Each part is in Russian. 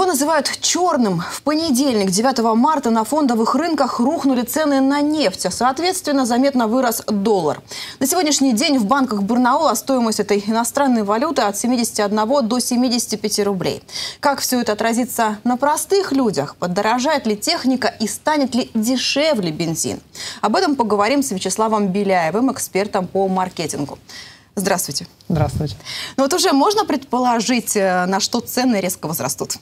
Его называют черным. В понедельник, 9 марта, на фондовых рынках рухнули цены на нефть, а соответственно заметно вырос доллар. На сегодняшний день в банках Барнаула стоимость этой иностранной валюты от 71 до 75 рублей. Как все это отразится на простых людях? Подорожает ли техника и станет ли дешевле бензин? Об этом поговорим с Вячеславом Беляевым, экспертом по маркетингу. Здравствуйте. Здравствуйте. Ну вот уже можно предположить, э, на что цены резко возрастут?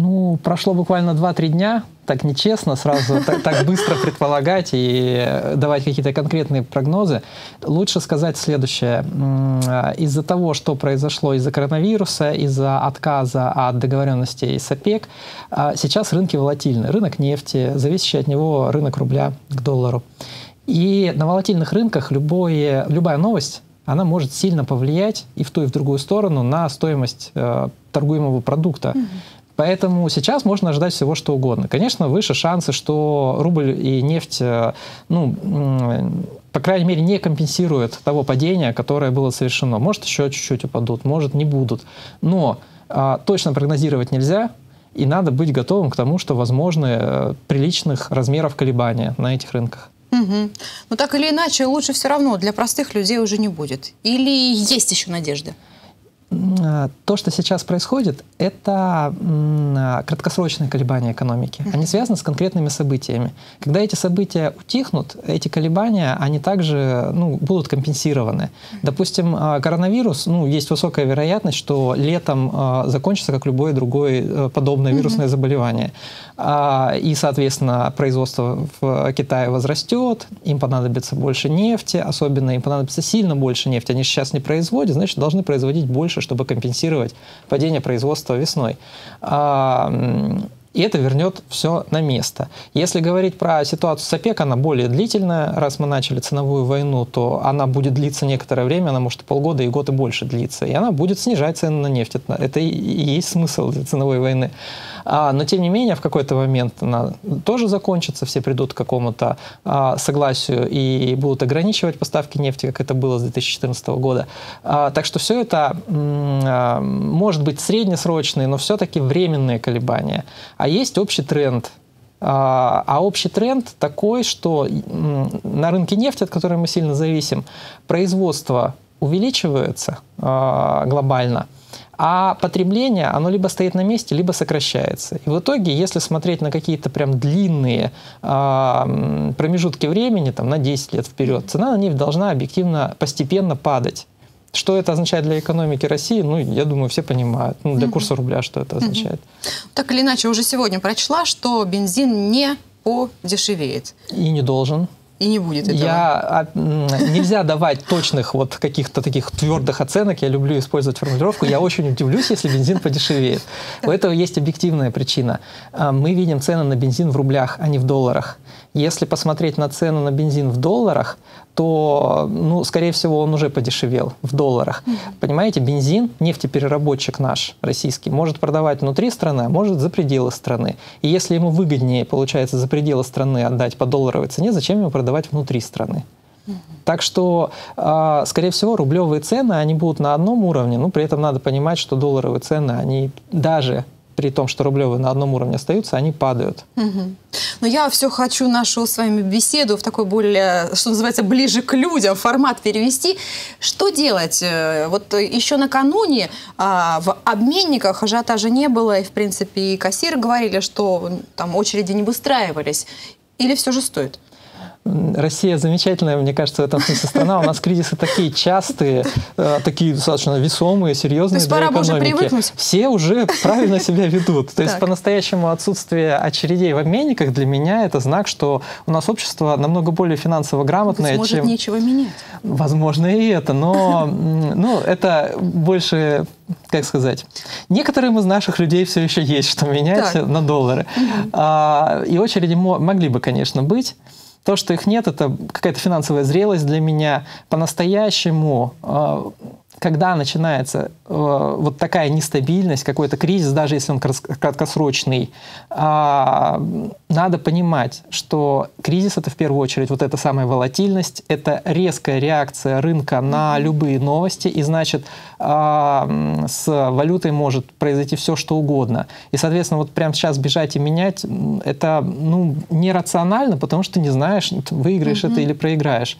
Ну, прошло буквально 2-3 дня, так нечестно сразу так, так быстро предполагать и давать какие-то конкретные прогнозы. Лучше сказать следующее. Из-за того, что произошло из-за коронавируса, из-за отказа от договоренностей с ОПЕК, а, сейчас рынки волатильны. Рынок нефти, зависящий от него рынок рубля к доллару. И на волатильных рынках любое, любая новость она может сильно повлиять и в ту, и в другую сторону на стоимость э, торгуемого продукта. Mm-hmm. Поэтому сейчас можно ожидать всего, что угодно. Конечно, выше шансы, что рубль и нефть, э, ну, по крайней мере, не компенсируют того падения, которое было совершено. Может, еще чуть-чуть упадут, может, не будут. Но а, точно прогнозировать нельзя, и надо быть готовым к тому, что возможны э, приличных размеров колебания на этих рынках. Угу. Но так или иначе, лучше все равно для простых людей уже не будет. Или есть еще надежда? А, то, что сейчас происходит, это а, краткосрочные колебания экономики. Они связаны с конкретными событиями. Когда эти события утихнут, эти колебания, они также ну, будут компенсированы. Допустим, а, коронавирус, ну, есть высокая вероятность, что летом закончится, как любое другое э, подобное вирусное заболевание. И, соответственно, производство в Китае возрастет, им понадобится больше нефти, особенно им понадобится сильно больше нефти. Они сейчас не производят, значит, должны производить больше больше, чтобы компенсировать падение производства весной. А, и это вернет все на место. Если говорить про ситуацию с ОПЕК, она более длительная. Раз мы начали ценовую войну, то она будет длиться некоторое время, она может полгода и год и больше длиться. И она будет снижать цены на нефть. Это и есть смысл ценовой войны. А, но тем не менее, в какой-то момент она тоже закончится, все придут к какому-то а, согласию и будут ограничивать поставки нефти, как это было с 2014 года. А, так что все это а, может быть среднесрочные, но все-таки временные колебания. А есть общий тренд, а, а общий тренд такой, что на рынке нефти, от которой мы сильно зависим, производство увеличивается а, глобально – а потребление, оно либо стоит на месте, либо сокращается. И в итоге, если смотреть на какие-то прям длинные э, промежутки времени, там, на 10 лет вперед, цена на нефть должна объективно постепенно падать. Что это означает для экономики России, ну, я думаю, все понимают. Ну, для курса рубля что это означает. Так или иначе, уже сегодня прочла, что бензин не подешевеет. И не должен и не будет этого. Я, нельзя давать точных вот каких-то таких твердых оценок. Я люблю использовать формулировку. Я очень удивлюсь, если бензин подешевеет. У этого есть объективная причина. А, мы видим цены на бензин в рублях, а не в долларах. Если посмотреть на цену на бензин в долларах, то, ну, скорее всего, он уже подешевел в долларах. Mm-hmm. Понимаете, бензин, нефтепереработчик наш, российский, может продавать внутри страны, а может за пределы страны. И если ему выгоднее, получается, за пределы страны отдать по долларовой цене, зачем ему продавать внутри страны? Так что, а, скорее всего, рублевые цены, они будут на одном уровне, но при этом надо понимать, что долларовые цены, они даже при том, что рублевые на одном уровне остаются, они падают. Угу. Но я все хочу нашу с вами беседу в такой более, что называется, ближе к людям формат перевести. Что делать? Э, вот еще накануне а, в обменниках ажиотажа не было, и, в принципе, и кассиры говорили, что там очереди не выстраивались. Или все же стоит? Россия замечательная, мне кажется, в этом смысле страна. У нас кризисы такие частые, э, такие достаточно весомые, серьезные для экономики. Уже Все уже правильно себя ведут. То есть по-настоящему отсутствие очередей в обменниках для меня это знак, что у нас общество намного более финансово грамотное, Быть может, чем... нечего менять. Возможно, и это, но ну, это больше как сказать, некоторым из наших людей все еще есть, что менять так. на доллары. Угу. А, и очереди могли бы, конечно, быть. То, что их нет, это какая-то финансовая зрелость для меня. По-настоящему э, когда начинается э, вот такая нестабильность, какой-то кризис, даже если он краткосрочный, э, надо понимать, что кризис это в первую очередь вот эта самая волатильность, это резкая реакция рынка на любые новости, и значит э, с валютой может произойти все, что угодно. И, соответственно, вот прямо сейчас бежать и менять, это ну, нерационально, потому что ты не знаешь, выиграешь mm-hmm. это или проиграешь.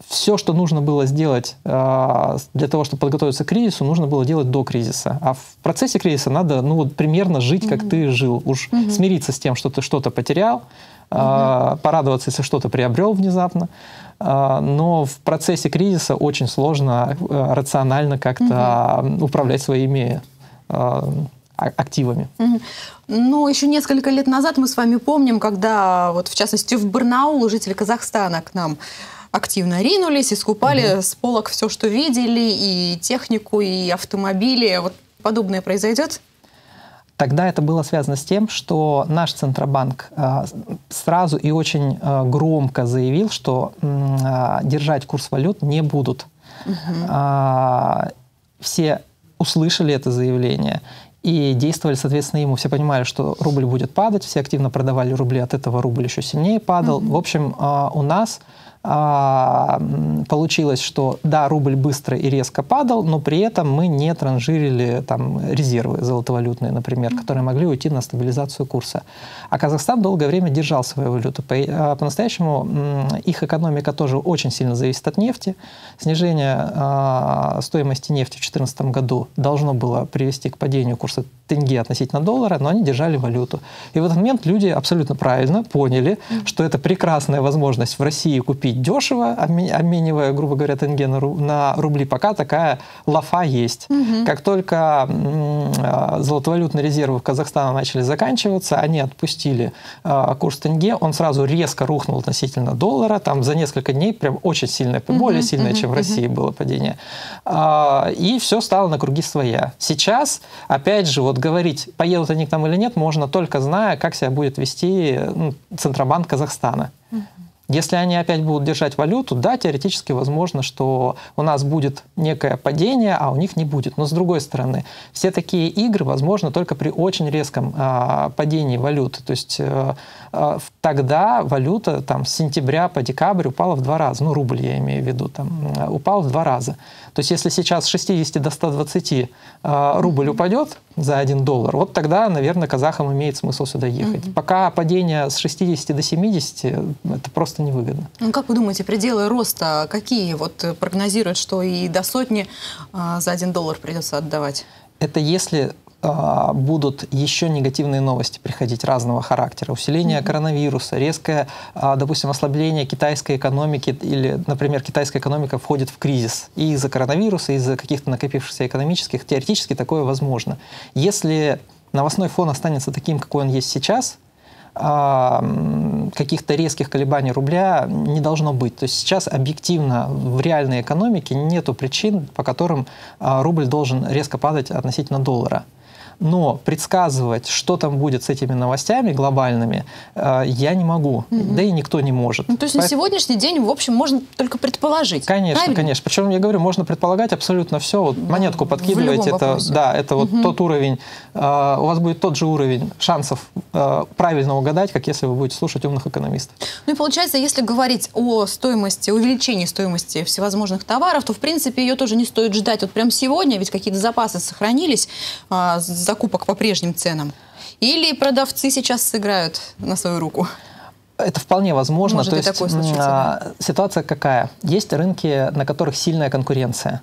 А, все, что нужно было сделать э, для того, чтобы подготовиться к кризису, нужно было делать до кризиса. А в процессе кризиса надо ну, вот, примерно жить, как mm-hmm. ты жил. Уж mm-hmm. смириться с тем, что ты что-то потерял, mm-hmm. порадоваться, если что-то приобрел внезапно. Э, но в процессе кризиса очень сложно рационально как-то mm-hmm. управлять своими э, активами. Mm-hmm. Ну, еще несколько лет назад мы с вами помним, когда, вот в частности, в Барнаул жители Казахстана к нам активно ринулись и скупали угу. с полок все, что видели, и технику, и автомобили. Вот подобное произойдет? Тогда это было связано с тем, что наш Центробанк э, сразу и очень э, громко заявил, что э, держать курс валют не будут. Угу. Все услышали это заявление и действовали, соответственно, ему. Все понимали, что рубль будет падать, все активно продавали рубли, от этого рубль еще сильнее падал. Угу. В общем, у нас получилось, что да, рубль быстро и резко падал, но при этом мы не транжирили там резервы золотовалютные, например, которые могли уйти на стабилизацию курса. А Казахстан долгое время держал свою валюту. А, по-настоящему их экономика тоже очень сильно зависит от нефти. Снижение а, стоимости нефти в 2014 году должно было привести к падению курса тенге относительно доллара, но они держали валюту. И в этот момент люди абсолютно правильно поняли, что это прекрасная возможность в России купить дешево, обменивая, грубо говоря, тенге на рубли, пока такая лафа есть. Угу. Как только золотовалютные резервы в Казахстане начали заканчиваться, они отпустили а, курс тенге, он сразу резко рухнул относительно доллара, там за несколько дней прям очень сильное, угу, более сильное, угу, чем в России угу. было падение. А, и все стало на круги своя. Сейчас, опять же, вот говорить, поедут они к нам или нет, можно только зная, как себя будет вести ну, Центробанк Казахстана. Если они опять будут держать валюту, да, теоретически возможно, что у нас будет некое падение, а у них не будет. Но с другой стороны, все такие игры возможны только при очень резком а, падении валюты. То есть а, тогда валюта там, с сентября по декабрь упала в два раза. Ну, рубль я имею в виду, там, упал в два раза. То есть если сейчас с 60 до 120 а, рубль упадет за 1 доллар, вот тогда, наверное, казахам имеет смысл сюда ехать. Пока падение с 60 до 70, это просто невыгодно. Ну, как вы думаете, пределы роста какие? Вот прогнозируют, что и до сотни а, за 1 доллар придется отдавать? Это если а, будут еще негативные новости приходить разного характера. Усиление mm-hmm. коронавируса, резкое, а, допустим, ослабление китайской экономики или, например, китайская экономика входит в кризис и из-за коронавируса, и из-за каких-то накопившихся экономических, теоретически такое возможно. Если новостной фон останется таким, какой он есть сейчас, каких-то резких колебаний рубля не должно быть. То есть сейчас объективно в реальной экономике нет причин, по которым рубль должен резко падать относительно доллара. Но предсказывать, что там будет с этими новостями глобальными, э, я не могу. Угу. Да и никто не может. Ну, то есть Поэтому... на сегодняшний день, в общем, можно только предположить. Конечно, правильно? конечно. Причем я говорю, можно предполагать абсолютно все. Вот да. монетку подкидывать, это, вопросе. да, это угу. вот тот уровень. Э, у вас будет тот же уровень шансов э, правильно угадать, как если вы будете слушать умных экономистов. Ну и получается, если говорить о стоимости, увеличении стоимости всевозможных товаров, то в принципе ее тоже не стоит ждать вот прямо сегодня, ведь какие-то запасы сохранились закупок по прежним ценам? Или продавцы сейчас сыграют на свою руку? Это вполне возможно. Может То есть, такое да? Ситуация какая? Есть рынки, на которых сильная конкуренция.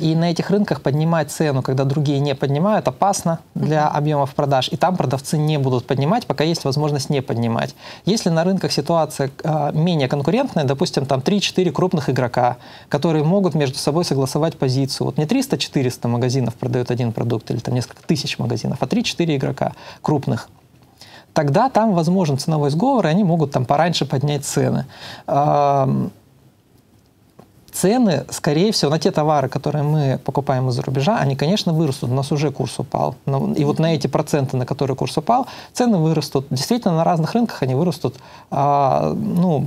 И на этих рынках поднимать цену, когда другие не поднимают, опасно для mm-hmm. объемов продаж. И там продавцы не будут поднимать, пока есть возможность не поднимать. Если на рынках ситуация э, менее конкурентная, допустим, там 3-4 крупных игрока, которые могут между собой согласовать позицию. Вот не 300-400 магазинов продают один продукт или там несколько тысяч магазинов, а 3-4 игрока крупных тогда там возможен ценовой сговор, и они могут там пораньше поднять цены цены, скорее всего, на те товары, которые мы покупаем из-за рубежа, они, конечно, вырастут. У нас уже курс упал. И вот на эти проценты, на которые курс упал, цены вырастут. Действительно, на разных рынках они вырастут а, ну,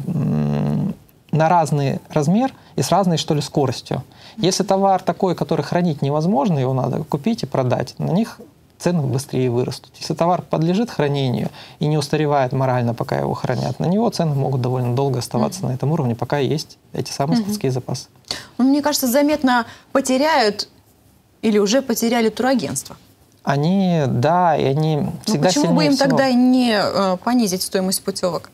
на разный размер и с разной, что ли, скоростью. Если товар такой, который хранить невозможно, его надо купить и продать, на них цены быстрее вырастут. Если товар подлежит хранению и не устаревает морально, пока его хранят, на него цены могут довольно долго оставаться mm-hmm. на этом уровне, пока есть эти самые mm-hmm. складские запасы. Ну, мне кажется, заметно потеряют или уже потеряли турагентство. Они, да, и они ну, всегда Но почему бы им всего. тогда не э, понизить стоимость путевок?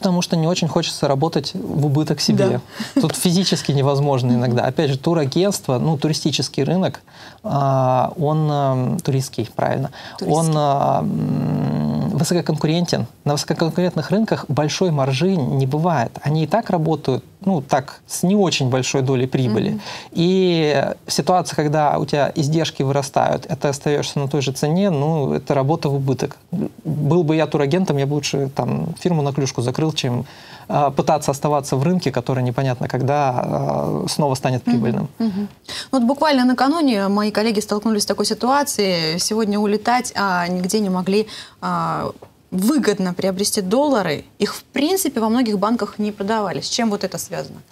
Потому что не очень хочется работать в убыток себе. Да. Тут физически невозможно иногда. Опять же, турагентство, ну, туристический рынок, а, он э, туристский, правильно, туристский. он э, высококонкурентен. На высококонкурентных рынках большой маржи не бывает. Они и так работают, ну, так, с не очень большой долей прибыли. Mm-hmm. И ситуация, когда у тебя издержки вырастают, а ты остаешься на той же цене, ну, это работа в убыток. Был бы я турагентом, я бы лучше там фирму на клюшку закрыл, чем э, пытаться оставаться в рынке, который непонятно когда э, снова станет прибыльным. Mm-hmm. Mm-hmm. Вот буквально накануне мои коллеги столкнулись с такой ситуацией. Сегодня улетать, а нигде не могли а, выгодно приобрести доллары, их в принципе во многих банках не продавали. С чем вот это связано?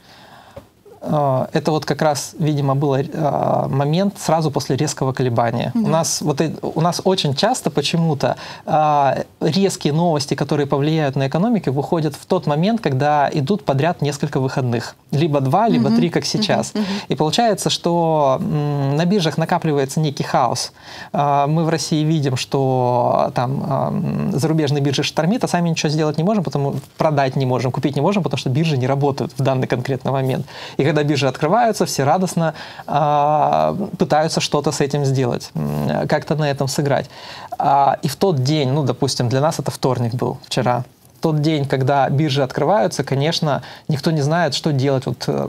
А, это вот как раз, видимо, был а, момент сразу после резкого колебания. Да. У, нас, вот, у нас очень часто почему-то а, резкие новости, которые повлияют на экономику, выходят в тот момент, когда идут подряд несколько выходных. Либо два, либо угу. три, как сейчас. Угу. И получается, что на биржах накапливается некий хаос. Мы в России видим, что там зарубежные биржи штормит, а сами ничего сделать не можем, потому продать не можем, купить не можем, потому что биржи не работают в данный конкретный момент. И когда биржи открываются, все радостно э, пытаются что-то с этим сделать, как-то на этом сыграть. А, и в тот день, ну, допустим, для нас это вторник был вчера, тот день, когда биржи открываются, конечно, никто не знает, что делать. Вот э,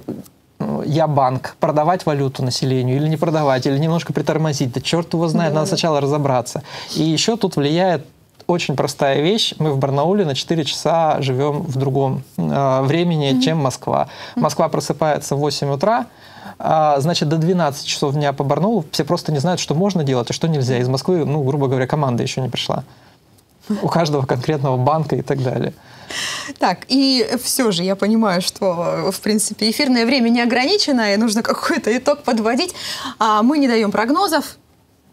я банк, продавать валюту населению или не продавать, или немножко притормозить. Да черт его знает, да, надо да. сначала разобраться. И еще тут влияет очень простая вещь. Мы в Барнауле на 4 часа живем в другом э, времени, mm-hmm. чем Москва. Москва просыпается в 8 утра, а, значит, до 12 часов дня по Барнаулу все просто не знают, что можно делать, а что нельзя. Из Москвы, ну, грубо говоря, команда еще не пришла. У каждого конкретного банка и так далее. Так, и все же я понимаю, что, в принципе, эфирное время не ограничено, и нужно какой-то итог подводить. А мы не даем прогнозов,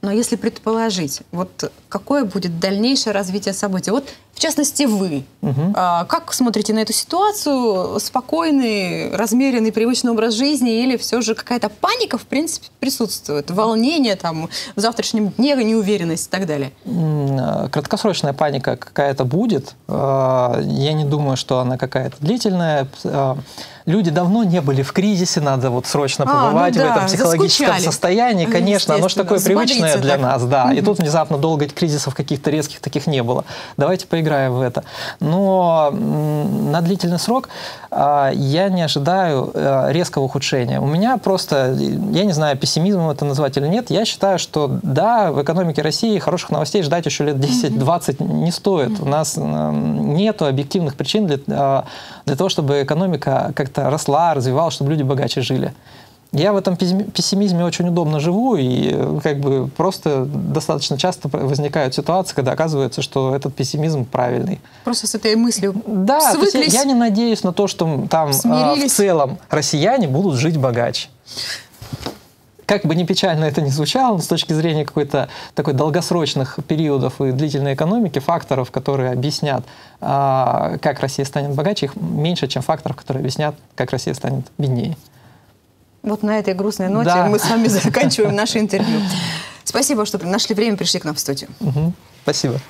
но если предположить, вот какое будет дальнейшее развитие событий? Вот, в частности, вы. Угу. А, как смотрите на эту ситуацию? Спокойный, размеренный, привычный образ жизни или все же какая-то паника, в принципе, присутствует? Волнение, там, в завтрашнем дне, неуверенность и так далее? А, краткосрочная паника какая-то будет. А, я не думаю, что она какая-то длительная. А, люди давно не были в кризисе, надо вот срочно побывать а, ну да, в этом психологическом заскучали. состоянии, конечно, оно же такое привычное для так. нас, да. Угу. И тут внезапно долго кризисов каких-то резких таких не было. Давайте поиграем в это. Но на длительный срок а, я не ожидаю а, резкого ухудшения. У меня просто, я не знаю, пессимизмом это назвать или нет, я считаю, что да, в экономике России хороших новостей ждать еще лет 10-20 не стоит. У нас нет объективных причин для, а, для того, чтобы экономика как-то росла, развивалась, чтобы люди богаче жили. Я в этом пессимизме очень удобно живу, и э, как бы просто достаточно часто возникают ситуации, когда оказывается, что этот пессимизм правильный. Просто с этой мыслью Да, то есть я не надеюсь на то, что там а, в целом россияне будут жить богаче. Как бы ни печально это ни звучало, но с точки зрения какой-то такой долгосрочных периодов и длительной экономики, факторов, которые объяснят, а, как Россия станет богаче, их меньше, чем факторов, которые объяснят, как Россия станет беднее. Вот на этой грустной ноте да. мы с вами заканчиваем наше интервью. Спасибо, что нашли время, пришли к нам в студию. Угу. Спасибо.